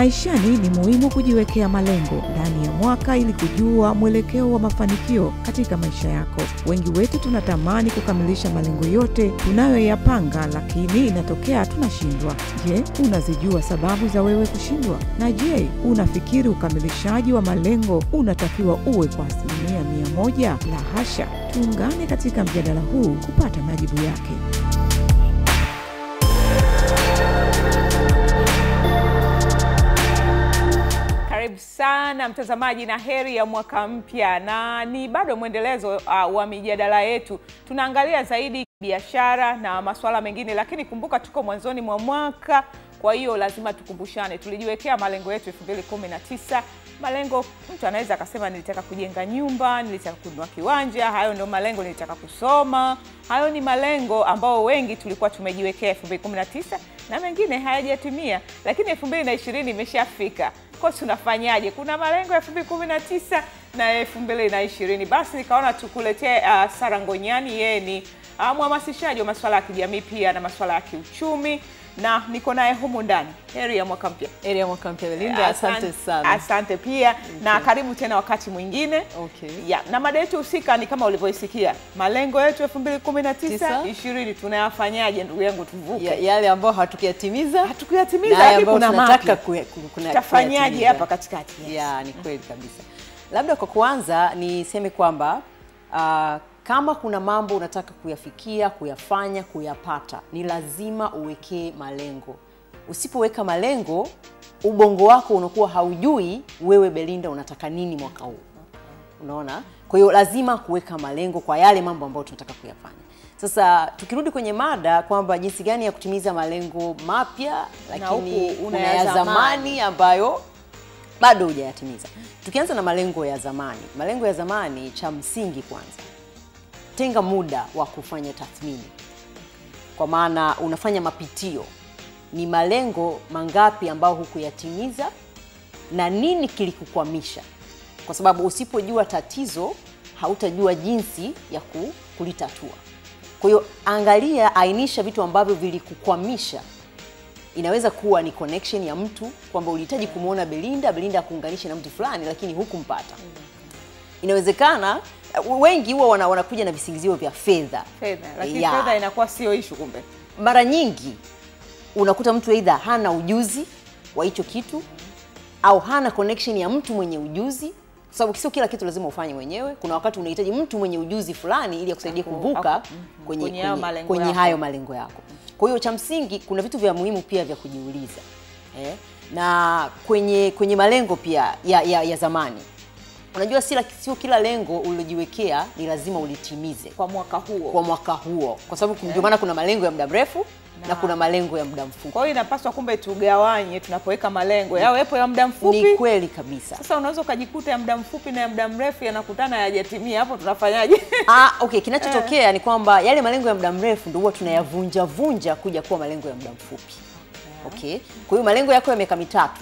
Maishani ni muhimu kujiwekea malengo ndani ya mwaka ili kujua mwelekeo wa mafanikio katika maisha yako. Wengi wetu tunatamani kukamilisha malengo yote tunayoyapanga, lakini inatokea tunashindwa. Je, unazijua sababu za wewe kushindwa? Na je, unafikiri ukamilishaji wa malengo unatakiwa uwe kwa asilimia mia moja? La hasha! Tuungane katika mjadala huu kupata majibu yake. Karibu sana mtazamaji na heri ya mwaka mpya, na ni bado mwendelezo uh, wa mijadala yetu. Tunaangalia zaidi biashara na masuala mengine, lakini kumbuka tuko mwanzoni mwa mwaka, kwa hiyo lazima tukumbushane. Tulijiwekea malengo yetu 219 malengo, mtu anaweza akasema nilitaka kujenga nyumba, nilitaka kununua kiwanja, hayo ndio malengo. Nilitaka kusoma, hayo ni malengo ambao wengi tulikuwa tumejiwekea 219 na mengine hayajatimia, lakini 2020 imeshafika. Kwa tunafanyaje? Kuna malengo ya 2019 na 2020. Basi nikaona tukuletee uh, Sara Ngonyani, yeye ni mhamasishaji wa masuala ya kijamii pia na masuala ya kiuchumi na niko naye humu ndani. Heri ya mwaka mpya. Heri ya mwaka mpya Belinda, asante sana. Asante pia na karibu tena wakati mwingine. Okay. Ya, na mada yetu husika ni kama ulivyoisikia, malengo yetu 2019 Tisa. 20 tunayafanyaje ndugu yangu tuvuke? Ya- yale ambayo hatukuyatimiza Hatukuyatimiza na lakini kuna tunataka kuna- Tutafanyaje hapa katikati? Yes. Ya, ni kweli kabisa. Labda kwa kuanza niseme kwamba ah, kama kuna mambo unataka kuyafikia, kuyafanya, kuyapata, ni lazima uwekee malengo. Usipoweka malengo, ubongo wako unakuwa haujui wewe Belinda unataka nini mwaka huu. Unaona? Kwa hiyo lazima kuweka malengo kwa yale mambo ambayo tunataka kuyafanya. Sasa tukirudi kwenye mada kwamba jinsi gani ya kutimiza malengo mapya, lakini una kuna ya zamani ambayo bado hujayatimiza. Tukianza na malengo ya zamani, malengo ya zamani, cha msingi kwanza, tenga muda wa kufanya tathmini, kwa maana unafanya mapitio, ni malengo mangapi ambayo hukuyatimiza na nini kilikukwamisha, kwa sababu usipojua tatizo hautajua jinsi ya ku- kulitatua. Kwa hiyo angalia, ainisha vitu ambavyo vilikukwamisha inaweza kuwa ni connection ya mtu kwamba ulihitaji kumwona Belinda, Belinda akuunganishe na mtu fulani, lakini hukumpata. Inawezekana uh, wengi huwa wana, wanakuja na visingizio vya fedha. Fedha, lakini yeah. fedha inakuwa sio ishu kumbe. Mara nyingi unakuta mtu aidha hana ujuzi wa hicho kitu au hana connection ya mtu mwenye ujuzi, kwa sababu sio kila kitu lazima ufanye mwenyewe. Kuna wakati unahitaji mtu mwenye ujuzi fulani ili akusaidia Aku- kuvuka kwenye, kwenye hayo kwenye, malengo kwenye yako. hayo malengo yako. Kwa hiyo cha msingi, kuna vitu vya muhimu pia vya kujiuliza eh? na kwenye kwenye malengo pia ya, ya, ya zamani unajua sila, sio kila lengo ulilojiwekea ni lazima ulitimize Kwa mwaka huo. kwa mwaka huo, kwa sababu ndio maana kuna malengo ya muda mrefu na, Na- kuna malengo ya muda mfupi. Kwa hiyo inapaswa kumbe tugawanye tunapoweka malengo yawepo ya muda mfupi. Ni kweli kabisa. Sasa unaweza ukajikuta ya muda mfupi na ya muda mrefu yanakutana hayajatimia, hapo tunafanyaje? Ah, okay, kinachotokea yeah. ni kwamba yale malengo ya muda mrefu ndio huwa tunayavunja vunja kuja kuwa malengo ya muda mfupi. Okay. Kwa hiyo malengo yako ya miaka mitatu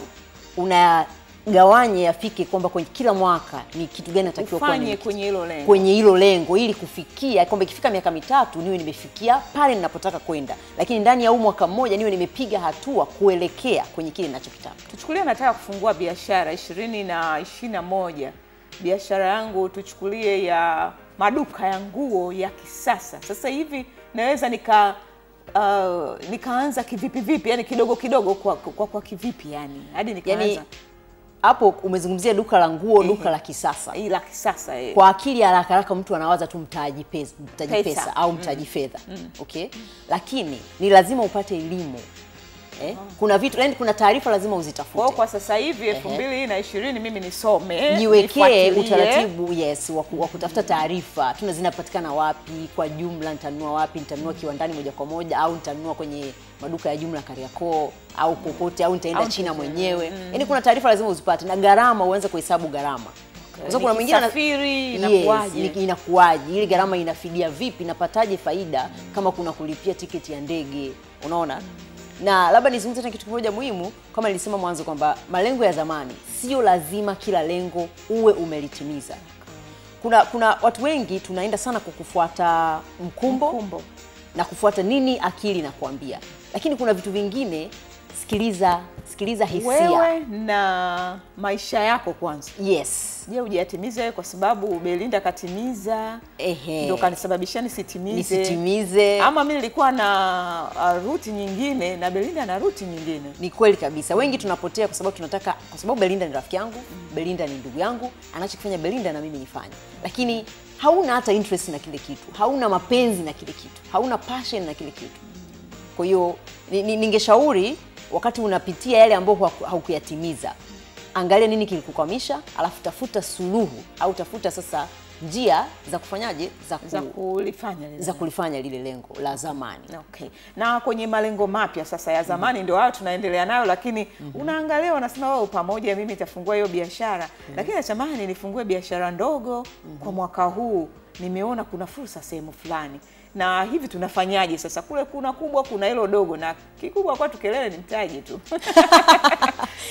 unayagawanye yafike kwamba kwenye kila mwaka ni kitu gani natakiwa kufanya kwenye hilo lengo. kwenye hilo lengo ili kufikia kwamba ikifika miaka mitatu niwe nimefikia pale ninapotaka kwenda, lakini ndani ya huu mwaka mmoja niwe nimepiga hatua kuelekea kwenye kile ninachokitaka. Tuchukulie nataka kufungua biashara ishirini na ishirini na moja biashara yangu tuchukulie ya maduka ya nguo ya kisasa. Sasa hivi naweza nika uh, nikaanza kivipi vipi, yani kidogo kidogo kwa, kwa, kwa kivipi yani hadi nikaanza Yani hapo umezungumzia duka la nguo, duka la kisasa. hii la kisasa eh. kwa akili ya haraka haraka mtu anawaza tu mtaji pesa, mtaji Pesa. pesa, au mtaji fedha okay, lakini ni lazima upate elimu eh? Kuna vitu yani, kuna taarifa lazima uzitafute, kwa sasa hivi elfu mbili na ishirini mimi nisome jiwekee utaratibu yes wa kutafuta taarifa, tuna zinapatikana wapi kwa jumla, nitanunua wapi, nitanunua kiwandani moja kwa moja au nitanunua kwenye maduka ya jumla Kariakoo au popote au nitaenda China mwenyewe. Mwenyewe. Yani kuna taarifa lazima uzipate na gharama, uanze kuhesabu gharama. Kwa sababu kuna mwingine anafiri inakuaje? Yes, inakuaje? ile gharama inafidia vipi? Napataje faida kama kuna kulipia tiketi ya ndege? Unaona na labda nizungumze tena kitu kimoja muhimu kama nilisema mwanzo kwamba malengo ya zamani sio lazima kila lengo uwe umelitimiza kuna kuna watu wengi tunaenda sana kwa kufuata mkumbo, Mkumbo. na kufuata nini akili inakuambia lakini kuna vitu vingine sikiliza sikiliza hisia. Wewe na maisha yako kwanza, yes. Je, hujayatimiza wewe kwa sababu Belinda katimiza? Ehe. Ndio kanisababisha nisitimize, nisitimize. Ama mimi nilikuwa na uh, ruti nyingine na Belinda na ruti nyingine. ni kweli kabisa. Wengi tunapotea kwa sababu tunataka kwa sababu belinda ni rafiki yangu mm. belinda ni ndugu yangu anachokifanya belinda na mimi nifanye. Lakini hauna hata interest na kile kitu hauna mapenzi na kile kitu hauna passion na kile kitu. Kwa hiyo ningeshauri ni- ni- ningeshauri wakati unapitia yale ambayo haukuyatimiza angalia nini kilikukwamisha alafu tafuta suluhu au tafuta sasa njia za kufanyaje za, ku, za kulifanya lile za kulifanya lile lengo la zamani Okay. Na kwenye malengo mapya sasa ya zamani mm -hmm. ndio hayo tunaendelea nayo, lakini mm -hmm. unaangalia wanasema wewe pamoja, mimi nitafungua hiyo biashara mm -hmm. lakini natamani nifungue biashara ndogo mm -hmm. kwa mwaka huu, nimeona kuna fursa sehemu fulani na hivi tunafanyaje sasa? Kule kuna kubwa, kuna hilo dogo, na kikubwa kwetu kelele ni mtaji tu.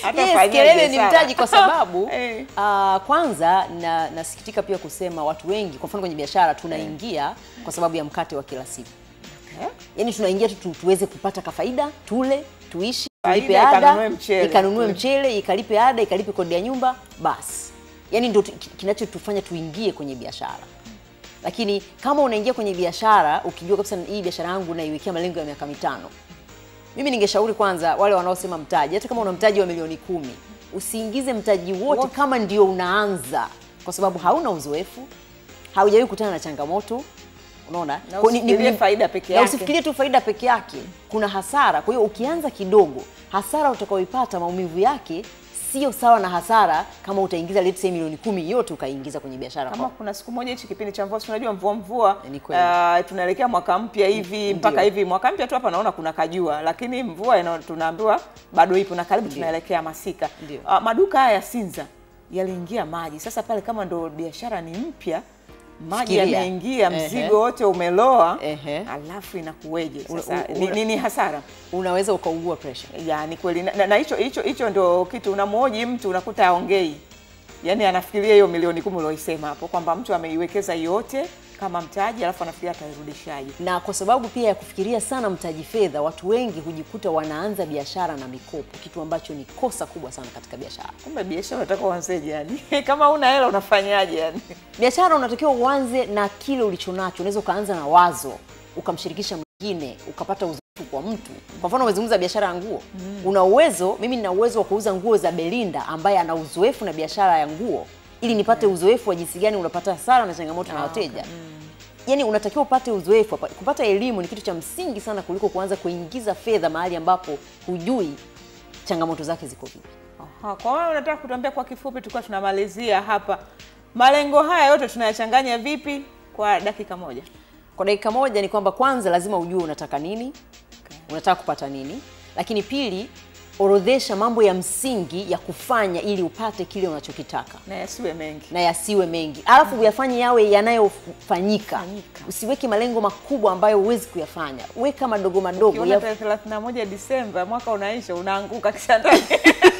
Hata Yes, kelele ni mtaji kwa sababu hey. uh, kwanza na nasikitika pia kusema watu wengi kwa mfano kwenye biashara tunaingia hey. kwa sababu ya mkate wa kila siku okay. yaani tunaingia tu, tu tuweze kupata kafaida tule tuishi tulipe ada ikanunue mchele. ikalipe ada ikalipe kodi ya nyumba basi yaani ndo kinachotufanya tuingie kwenye biashara lakini kama unaingia kwenye biashara ukijua kabisa hii biashara yangu naiwekea malengo ya miaka mitano mimi ningeshauri kwanza wale wanaosema mtaji hata kama una mtaji wa milioni kumi usiingize mtaji wote kama ndio unaanza kwa sababu hauna uzoefu haujawahi kukutana na changamoto unaona? Usifikirie tu faida peke yake. Kuna hasara. Kwa hiyo ukianza kidogo hasara utakaoipata maumivu yake sio sawa na hasara kama utaingiza let's say milioni kumi yote ukaingiza kwenye biashara kama kuna siku moja hichi kipindi cha mvua, si unajua mvua mvua, uh, tunaelekea mwaka mpya hivi mpaka hivi. Mwaka mpya tu hapa naona kuna kajua, lakini mvua ina, tunaambiwa bado ipo na karibu tunaelekea masika. Ah, maduka haya ya Sinza yaliingia maji. Sasa pale kama ndo biashara ni mpya maji yameingia, mzigo wote umeloa, Ehe. alafu inakuweje sasa? una- Ni, ni, ni hasara? unaweza ukaugua pressure. Yani kweli na- hicho hicho hicho ndo kitu unamhoji mtu unakuta aongei yani anafikiria hiyo milioni kumi ulioisema hapo kwamba mtu ameiwekeza yote kama mtaji alafu anafikiria atairudishaje. Na kwa sababu pia ya kufikiria sana mtaji fedha watu wengi hujikuta wanaanza biashara na mikopo kitu ambacho ni kosa kubwa sana katika biashara. Kumbe biashara unataka uanzeje yani kama una hela unafanyaje yani? Biashara unatakiwa uanze na kile ulichonacho. Unaweza ukaanza na wazo ukamshirikisha mwingine ukapata uzoefu kwa mtu. Kwa mfano umezungumza biashara ya nguo. Mm. una uwezo mimi nina uwezo wa kuuza nguo za belinda ambaye ana uzoefu na biashara ya nguo ili nipate uzoefu wa jinsi gani unapata hasara na changamoto na Ah, wateja. yani unatakiwa upate uzoefu hapa. kupata elimu ni kitu cha msingi sana kuliko kuanza kuingiza fedha mahali ambapo hujui changamoto zake ziko vipi. Aha, kwa hiyo unataka kutuambia kwa kifupi tulikuwa tunamalizia hapa. Malengo haya yote tunayachanganya vipi kwa dakika moja? Kwa dakika moja ni kwamba kwanza lazima ujue unataka nini okay. unataka kupata nini lakini pili orodhesha mambo ya msingi ya kufanya ili upate kile unachokitaka. Na yasiwe mengi. Na yasiwe mengi. Alafu uyafanye yawe yanayofanyika. Usiweke malengo makubwa ambayo huwezi kuyafanya. Weka madogo madogo. Ya- 31 Disemba mwaka unaisha unaanguka kitandani.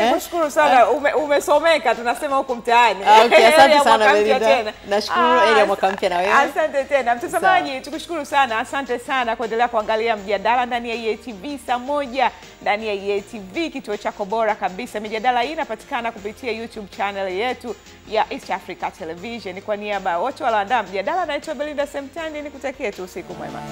Mimi kushukuru sana ume, umesomeka tunasema huku mtaani. Ah, okay, asante sana, Belinda. Nashukuru, Ah, heri ya mwaka mpya na wewe. Asante tena mtazamaji, tukushukuru sana, asante sana kuendelea kuangalia mjadala ndani ya EATV saa moja ndani ya EATV, kituo chako bora kabisa. Mijadala hii inapatikana kupitia YouTube channel yetu ya East Africa Television. Kwa niaba ya wote walioandaa mjadala, naitwa Belinda Semtandi, nikutakie tu usiku mwema.